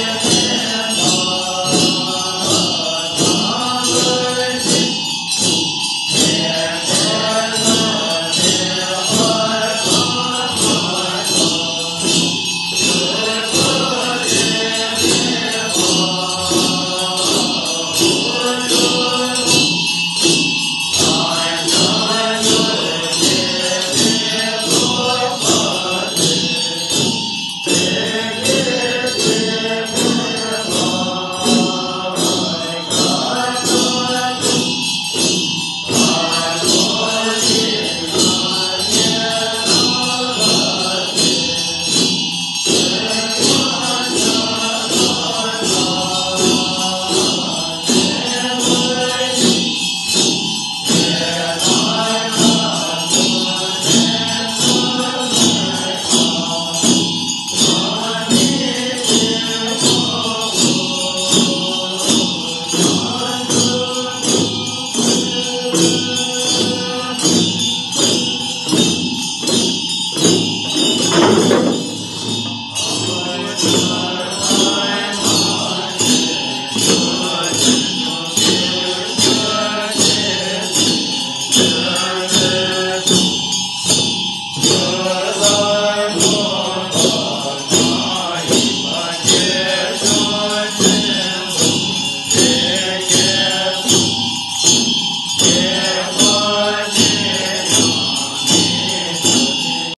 Yeah.